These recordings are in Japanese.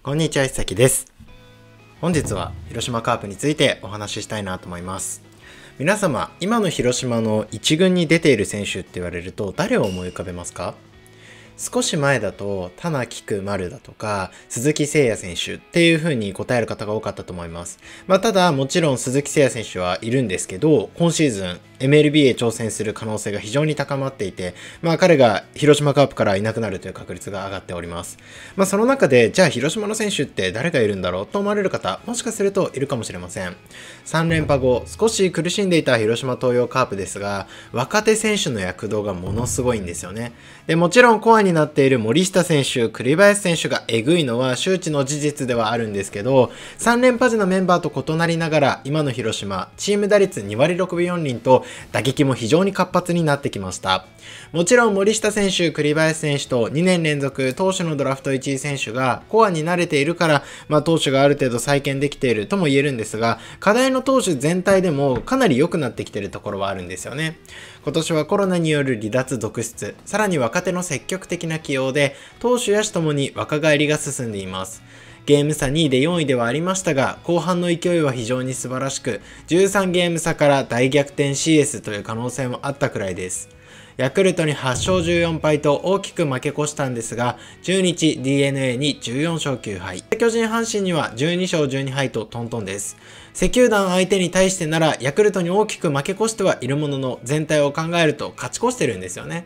こんにちは、石崎です。本日は広島カープについてお話ししたいなと思います。皆様、今の広島の一軍に出ている選手って言われると誰を思い浮かべますか？少し前だと、田名菊丸だとか、鈴木誠也選手っていう風に答える方が多かったと思います。まあ、ただ、もちろん鈴木誠也選手はいるんですけど、今シーズン MLB へ挑戦する可能性が非常に高まっていて、まあ、彼が広島カープからいなくなるという確率が上がっております。まあ、その中で、じゃあ広島の選手って誰がいるんだろうと思われる方、もしかするといるかもしれません。3連覇後、少し苦しんでいた広島東洋カープですが、若手選手の躍動がものすごいんですよね。で、もちろんコアになっている森下選手、栗林選手がえぐいのは周知の事実ではあるんですけど、3連覇時のメンバーと異なりながら、今の広島、チーム打率2割6分4厘と、打撃も非常に活発になってきました。もちろん森下選手、栗林選手と2年連続投手のドラフト1位選手がコアに慣れているから、まあ投手がある程度再建できているとも言えるんですが、課題の投手全体でもかなり良くなってきているところはあるんですよね。今年はコロナによる離脱続出、さらに若手の積極的な起用で、投手野手ともに若返りが進んでいます。ゲーム差2位で4位ではありましたが、後半の勢いは非常に素晴らしく、13ゲーム差から大逆転 CS という可能性もあったくらいです。ヤクルトに8勝14敗と大きく負け越したんですが、中日 DNA に14勝9敗。巨人阪神には12勝12敗とトントンです。石油団相手に対してなら、ヤクルトに大きく負け越してはいるものの、全体を考えると勝ち越してるんですよね。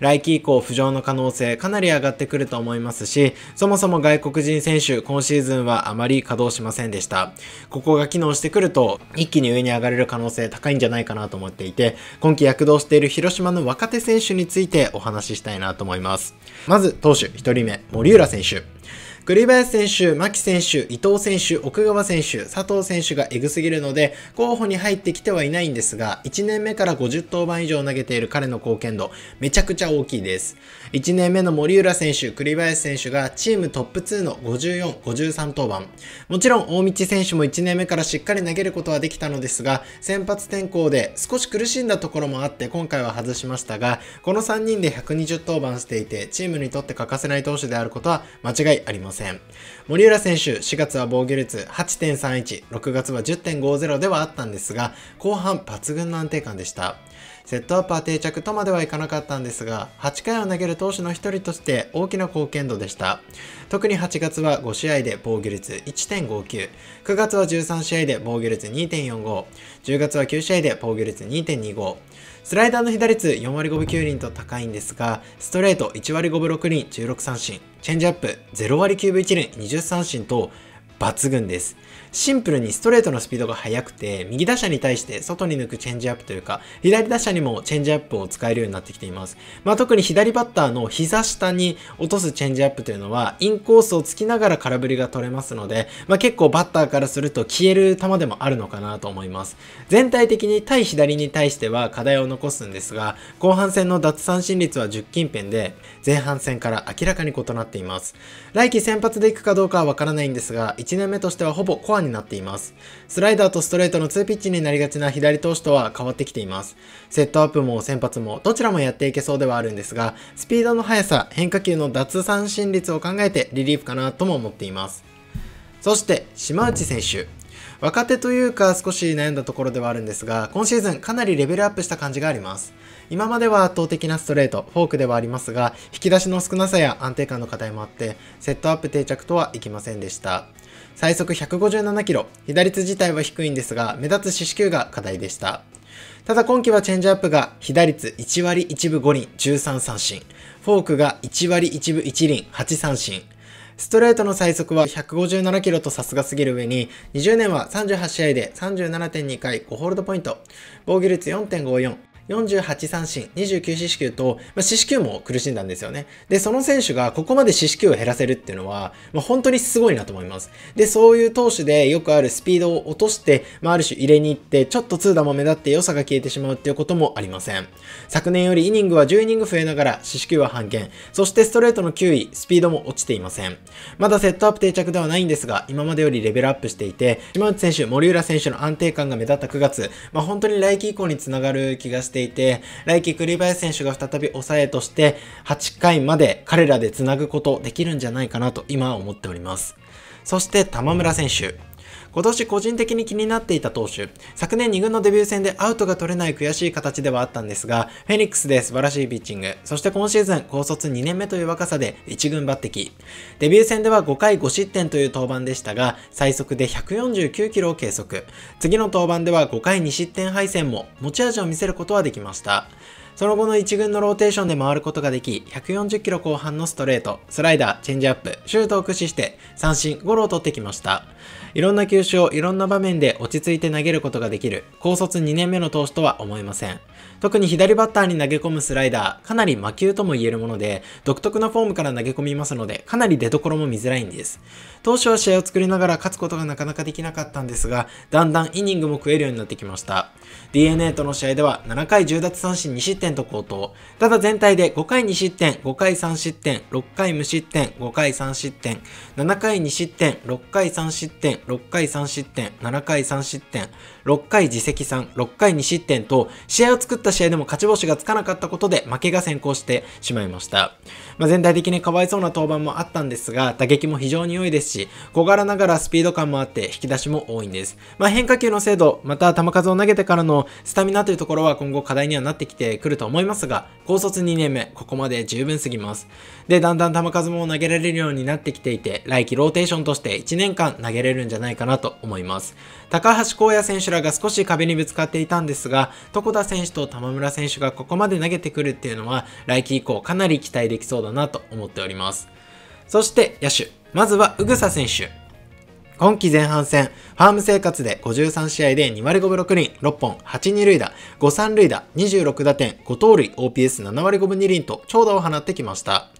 来季以降浮上の可能性かなり上がってくると思いますし、そもそも外国人選手今シーズンはあまり稼働しませんでした。ここが機能してくると一気に上に上がれる可能性高いんじゃないかなと思っていて、今季躍動している広島の若手選手についてお話ししたいなと思います。まず投手1人目、森浦選手。栗林選手、牧選手、伊藤選手、奥川選手、佐藤選手がエグすぎるので、候補に入ってきてはいないんですが、1年目から50登板以上投げている彼の貢献度、めちゃくちゃ大きいです。1年目の森浦選手、栗林選手がチームトップ2の54、53登板。もちろん、大道選手も1年目からしっかり投げることはできたのですが、先発転向で少し苦しんだところもあって、今回は外しましたが、この3人で120登板していて、チームにとって欠かせない投手であることは間違いありません。森浦選手、4月は防御率8.31、6月は10.50ではあったんですが、後半抜群の安定感でした。セットアッパー定着とまではいかなかったんですが、8回を投げる投手の一人として大きな貢献度でした。特に8月は5試合で防御率1.59、9月は13試合で防御率2.45、10月は9試合で防御率2.25、スライダーの被打率4割5分9厘と高いんですが、ストレート1割5分6厘16三振、チェンジアップ0割9分1厘20三振と抜群です。シンプルにストレートのスピードが速くて、右打者に対して外に抜くチェンジアップというか、左打者にもチェンジアップを使えるようになってきています。まあ、特に左バッターの膝下に落とすチェンジアップというのは、インコースをつきながら空振りが取れますので、まあ、結構バッターからすると消える球でもあるのかなと思います。全体的に対左に対しては課題を残すんですが、後半戦の奪三振率は10近辺で、前半戦から明らかに異なっています。来季先発で行くかどうかはわからないんですが、1年目としてはほぼコアになっています。スライダーとストレートの2ピッチになりがちな左投手とは変わってきています。セットアップも先発もどちらもやっていけそうではあるんですが、スピードの速さ、変化球の奪三振率を考えてリリーフかなとも思っています。そして、島内選手。若手というか少し悩んだところではあるんですが、今シーズンかなりレベルアップした感じがあります。今までは圧倒的なストレート、フォークではありますが、引き出しの少なさや安定感の課題もあって、セットアップ定着とはいきませんでした。最速157キロ、被打率自体は低いんですが、目立つ四死球が課題でした。ただ今季はチェンジアップが被打率1割1分5厘13三振、フォークが1割1分1厘8三振、ストレートの最速は157キロとさすがすぎる上に、20年は38試合で37.2回5ホールドポイント、防御率4.54、48三振、29四死球と、まあ、四死球も苦しんだんですよね。で、その選手がここまで四死球を減らせるっていうのは、まあ、本当にすごいなと思います。で、そういう投手でよくあるスピードを落として、まあ、ある種入れに行って、ちょっと通打も目立って良さが消えてしまうっていうこともありません。昨年よりイニングは10イニング増えながら、四死球は半減。そしてストレートの9位、スピードも落ちていません。まだセットアップ定着ではないんですが、今までよりレベルアップしていて、島内選手、森浦選手の安定感が目立った9月、まあ、本当に来季以降につながる気がしてしていて、来季栗林選手が再び抑えとして8回まで彼らで繋ぐことできるんじゃないかなと今は思っております。そして玉村選手。今年個人的に気になっていた投手、昨年2軍のデビュー戦でアウトが取れない悔しい形ではあったんですが、フェニックスで素晴らしいピッチング、そして今シーズン高卒2年目という若さで1軍抜擢。デビュー戦では5回5失点という登板でしたが、最速で149キロを計測。次の登板では5回2失点敗戦も持ち味を見せることはできました。その後の1軍のローテーションで回ることができ、140キロ後半のストレート、スライダー、チェンジアップ、シュートを駆使して、三振、ゴロを取ってきました。いろんな球種をいろんな場面で落ち着いて投げることができる、高卒2年目の投手とは思えません。特に左バッターに投げ込むスライダー、かなり魔球とも言えるもので、独特なフォームから投げ込みますので、かなり出所も見づらいんです。当初は試合を作りながら勝つことがなかなかできなかったんですが、だんだんイニングも食えるようになってきました。DNA との試合では7回10奪三振2失点と高騰。ただ全体で5回2失点、5回3失点、6回無失点、5回3失点、7回2失点、6回3失点、点6回3失点、7回3失点、6回自責3、6回2失点と、試合を作った試合でも勝ち星がつかなかったことで負けが先行してしまいました。まあ、全体的にかわいそうな登板もあったんですが、打撃も非常に良いですし、小柄ながらスピード感もあって引き出しも多いんです。まあ、変化球の精度、また球数を投げてからのスタミナというところは今後課題にはなってきてくると思いますが、高卒2年目、ここまで十分すぎます。で、だんだん球数も投げられるようになってきていて、来季ローテーションとして1年間投げれるんじゃないかなと思います。高橋光也選手らが少し壁にぶつかっていたんですが、床田選手と玉村選手がここまで投げてくるっていうのは、来季以降かなり期待できそうだなと思っております。そして野手。まずは、うぐさ選手。今季前半戦、ファーム生活で53試合で2割5分6厘、6本、8二塁打、5三塁打、26打点、5盗塁、OPS7 割5分2厘と長打を放ってきました。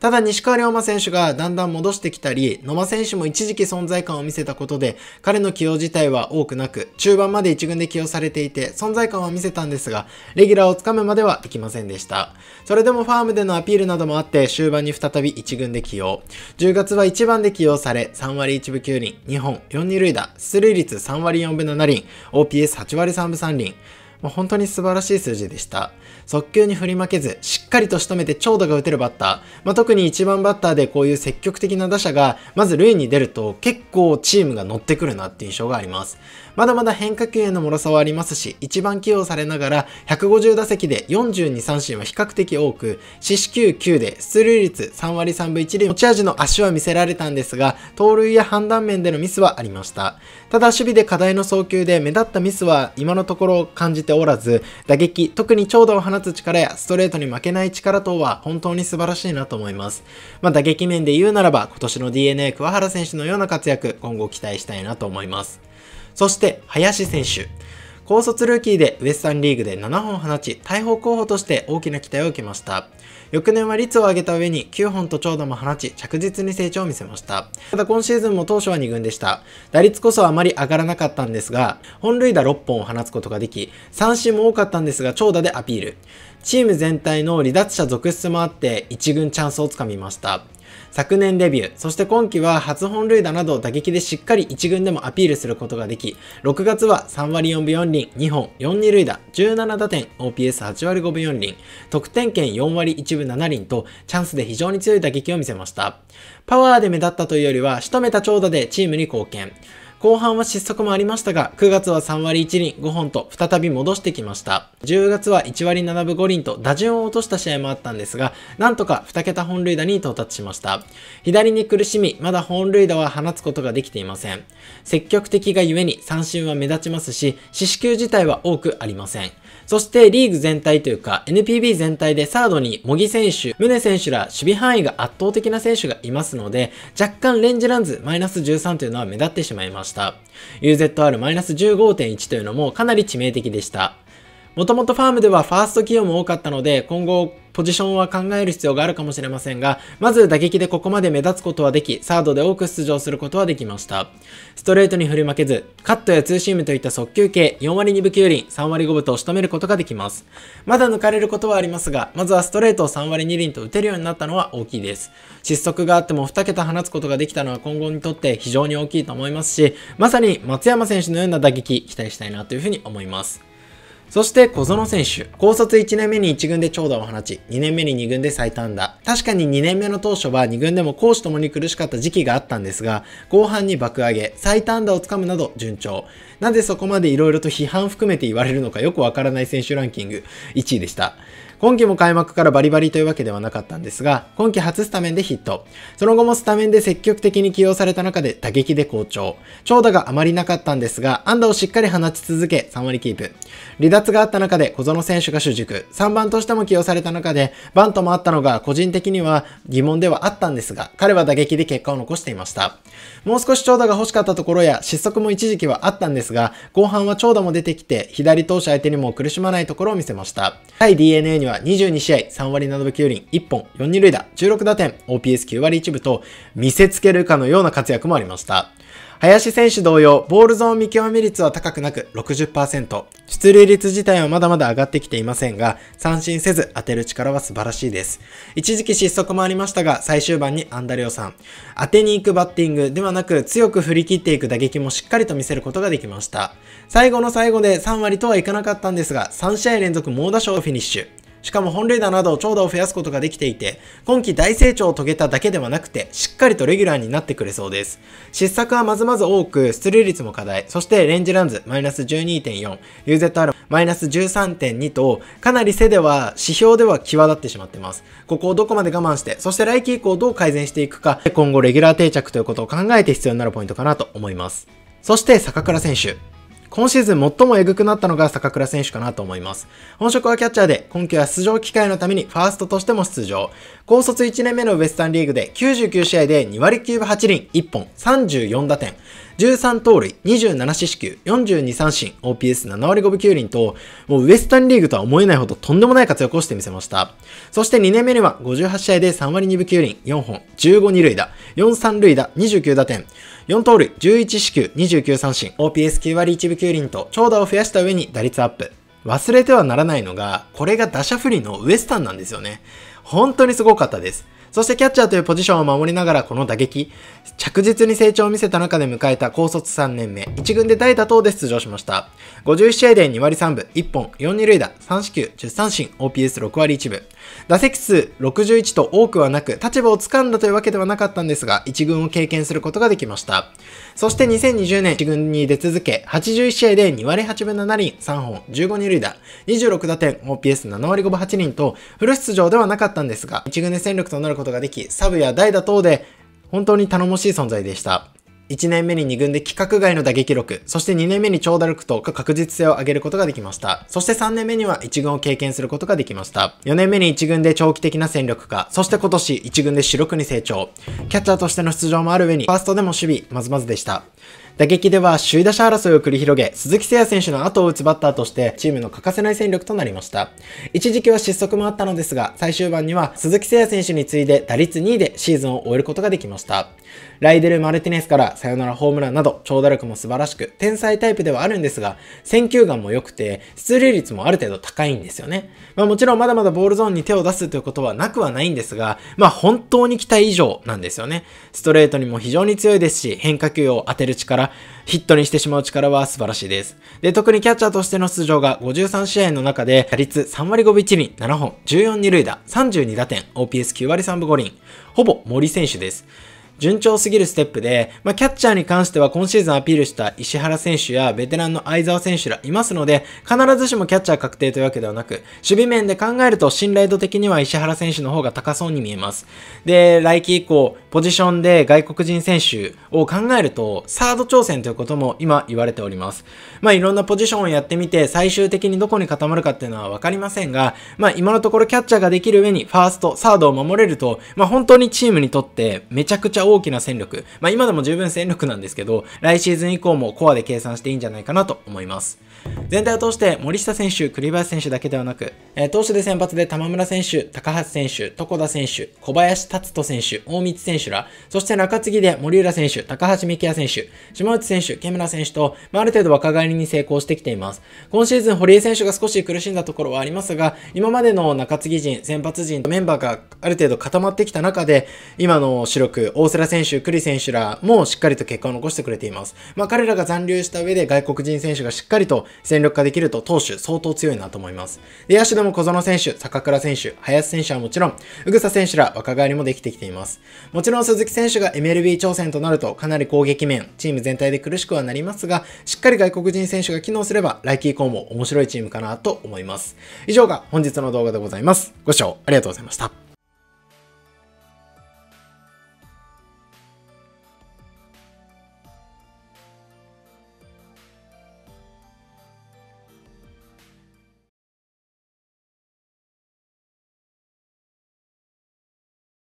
ただ西川龍馬選手がだんだん戻してきたり、野間選手も一時期存在感を見せたことで、彼の起用自体は多くなく、中盤まで一軍で起用されていて、存在感は見せたんですが、レギュラーをつかむまではいきませんでした。それでもファームでのアピールなどもあって、終盤に再び一軍で起用。10月は1番で起用され、3割1分9厘、2本、4二塁打、出塁率3割4分7厘、OPS8 割3分3厘。もう本当に素晴らしい数字でした。速球に振り負けず、しっかりと仕留めて長打が打てるバッター。まあ、特に1番バッターでこういう積極的な打者が、まず塁に出ると結構チームが乗ってくるなっていう印象があります。まだまだ変化球への脆さはありますし、一番起用されながら、150打席で42三振は比較的多く、四死球9で出塁率3割3分1厘持ち味の足は見せられたんですが、盗塁や判断面でのミスはありました。ただ守備で課題の送球で目立ったミスは今のところ感じておらず、打撃、特に長打を放つ力やストレートに負けない力等は本当に素晴らしいなと思います。まあ、打撃面で言うならば、今年の DNA 桑原選手のような活躍、今後期待したいなと思います。そして、林選手。高卒ルーキーでウエスタンリーグで7本放ち、大砲候補として大きな期待を受けました。翌年は率を上げた上に9本と長打も放ち、着実に成長を見せました。ただ今シーズンも当初は2軍でした。打率こそあまり上がらなかったんですが、本塁打6本を放つことができ、三振も多かったんですが長打でアピール。チーム全体の離脱者続出もあって1軍チャンスをつかみました。昨年デビュー、そして今季は初本塁打などを打撃でしっかり1軍でもアピールすることができ、6月は3割4分4厘、2本、4二塁打、17打点、OPS8 割5分4厘、得点圏4割1分7厘と、チャンスで非常に強い打撃を見せました。パワーで目立ったというよりは、仕留めた長打でチームに貢献。後半は失速もありましたが、9月は3割1厘5本と再び戻してきました。10月は1割7分5厘と打順を落とした試合もあったんですが、なんとか2桁本塁打に到達しました。左に苦しみ、まだ本塁打は放つことができていません。積極的がゆえに三振は目立ちますし、四死球自体は多くありません。そしてリーグ全体というか NPB 全体でサードに茂木選手、宗選手ら守備範囲が圧倒的な選手がいますので、若干レンジランズマイナス13というのは目立ってしまいました。UZR マイナス15.1というのもかなり致命的でした。もともとファームではファースト起用も多かったので、今後ポジションは考える必要があるかもしれませんが、まず打撃でここまで目立つことはでき、サードで多く出場することはできました。ストレートに振り負けず、カットやツーシームといった速球系、4割2分9厘、3割5分と仕留めることができます。まだ抜かれることはありますが、まずはストレートを3割2厘と打てるようになったのは大きいです。失速があっても2桁放つことができたのは今後にとって非常に大きいと思いますし、まさに松山選手のような打撃期待したいなというふうに思います。そして小園選手。高卒1年目に1軍で長打を放ち、2年目に2軍で最短打。確かに2年目の当初は2軍でも攻守ともに苦しかった時期があったんですが、後半に爆上げ、最短打をつかむなど順調。なぜそこまで色々と批判含めて言われるのかよくわからない選手ランキング1位でした。今季も開幕からバリバリというわけではなかったんですが、今季初スタメンでヒット。その後もスタメンで積極的に起用された中で打撃で好調。長打があまりなかったんですが、安打をしっかり放ち続け3割キープ。離脱があった中で小園選手が主軸。3番としても起用された中で、バントもあったのが個人的には疑問ではあったんですが、彼は打撃で結果を残していました。もう少し長打が欲しかったところや失速も一時期はあったんですが、が後半は長打も出てきて、左投手相手にも苦しまないところを見せました。対 DNA には22試合3割7分9厘、1本、4、2塁打、16打点、OPS9 割1分と見せつけるかのような活躍もありました。林選手同様、ボールゾーン見極め率は高くなく60%。出塁率自体はまだまだ上がってきていませんが、三振せず当てる力は素晴らしいです。一時期失速もありましたが、最終盤にアンダレオさん。当てに行くバッティングではなく、強く振り切っていく打撃もしっかりと見せることができました。最後の最後で3割とはいかなかったんですが、3試合連続猛打賞をフィニッシュ。しかも本塁打など長打を増やすことができていて、今季大成長を遂げただけではなくて、しっかりとレギュラーになってくれそうです。失策はまずまず多く、出塁率も課題、そしてレンジランズマイナス12.4、UZR マイナス13.2と、かなり背では、指標では際立ってしまっています。ここをどこまで我慢して、そして来季以降どう改善していくか、今後レギュラー定着ということを考えて必要になるポイントかなと思います。そして坂倉選手。今シーズン最もエグくなったのが坂倉選手かなと思います。本職はキャッチャーで、今季は出場機会のためにファーストとしても出場。高卒1年目のウエスタンリーグで99試合で2割9分8厘、1本、34打点。13盗塁、27四死球、42三振、OPS7 割5分9厘と、もうウエスタンリーグとは思えないほどとんでもない活躍をしてみせました。そして2年目には58試合で3割2分9厘、4本、15二塁打、4三塁打、29打点、4盗塁、11四球、29三振、OPS9 割1分9厘と長打を増やした上に打率アップ。忘れてはならないのが、これが打者不利のウエスタンなんですよね。本当にすごかったです。そしてキャッチャーというポジションを守りながらこの打撃、着実に成長を見せた中で迎えた高卒3年目、1軍で代打等で出場しました。51試合で2割3分、1本、4、2塁打、3四球、10三振、OPS6 割1分。打席数61と多くはなく、立場を掴んだというわけではなかったんですが、1軍を経験することができました。そして2020年1軍に出続け、81試合で2割8分7厘、3本、15二塁打、26打点、OPS7 割5分8厘と、フル出場ではなかったんですが、1軍で戦力となることができ、サブや代打等で本当に頼もしい存在でした。1年目に2軍で規格外の打撃力、そして2年目に長打力と確実性を上げることができました。そして3年目には1軍を経験することができました。4年目に1軍で長期的な戦力化、そして今年1軍で主力に成長。キャッチャーとしての出場もある上に、ファーストでも守備、まずまずでした。打撃では首位打者争いを繰り広げ、鈴木誠也選手の後を打つバッターとしてチームの欠かせない戦力となりました。一時期は失速もあったのですが、最終盤には鈴木誠也選手に次いで打率2位でシーズンを終えることができました。ライデル・マルティネスからサヨナラホームランなど長打力も素晴らしく、天才タイプではあるんですが、選球眼も良くて、出塁率もある程度高いんですよね。まあもちろんまだまだボールゾーンに手を出すということはなくはないんですが、まあ本当に期待以上なんですよね。ストレートにも非常に強いですし、変化球を当てる力、ヒットにしてしまう力は素晴らしいです。で、特にキャッチャーとしての出場が53試合の中で、打率3割5分1厘、7本、14二塁打、32打点、OPS9 割3分5厘、ほぼ森選手です。順調すぎるステップで、まあ、キャッチャーに関しては今シーズンアピールした石原選手やベテランの相沢選手らいますので、必ずしもキャッチャー確定というわけではなく、守備面で考えると信頼度的には石原選手の方が高そうに見えます。で、来季以降、ポジションで外国人選手を考えると、サード挑戦ということも今言われております。まあ、いろんなポジションをやってみて、最終的にどこに固まるかっていうのはわかりませんが、まあ、今のところキャッチャーができる上に、ファースト、サードを守れると、まあ、本当にチームにとってめちゃくちゃ大きな戦力。まあ今でも十分戦力なんですけど、来シーズン以降もコアで計算していいんじゃないかなと思います。全体を通して森下選手、栗林選手だけではなく、えー、投手で先発で玉村選手、高橋選手、床田選手、小林達人選手、大光選手ら、そして中継ぎで森浦選手、高橋幹也選手、島内選手、木村選手と、まあ、ある程度若返りに成功してきています。今シーズン堀江選手が少し苦しんだところはありますが、今までの中継ぎ陣、先発陣、メンバーがある程度固まってきた中で、今の主力、大瀬良選手、栗選手らもしっかりと結果を残してくれています。まあ彼らが残留した上で外国人選手がしっかりと戦力化できると投手相当強いなと思います。で、野手でも小園選手、坂倉選手、林選手はもちろん、宇草選手ら若返りもできてきています。もちろん鈴木選手が MLB 挑戦となるとかなり攻撃面、チーム全体で苦しくはなりますが、しっかり外国人選手が機能すれば来季以降も面白いチームかなと思います。以上が本日の動画でございます。ご視聴ありがとうございました。